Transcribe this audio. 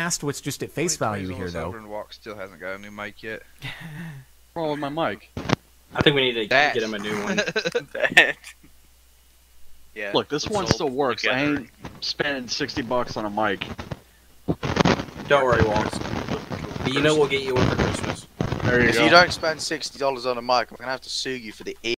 past what's just at face value here, though. Walk still hasn't got a new mic yet. What's wrong with my mic? I think we need to That. get him a new one. yeah. Look, this one still works. I ain't spending 60 bucks on a mic. Don't worry, Walks. You know we'll get you one for Christmas. There you If go. you don't spend sixty dollars on a mic, I'm gonna have to sue you for the